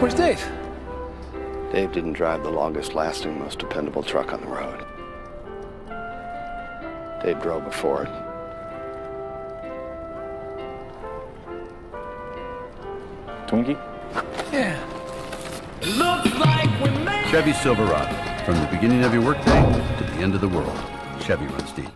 Where's Dave Dave didn't drive the longest lasting, most dependable truck on the road. Dave drove a Ford. Twinkie? yeah Chevy Silverado. From the beginning of your workday to the end of the world. Chevy runs deep.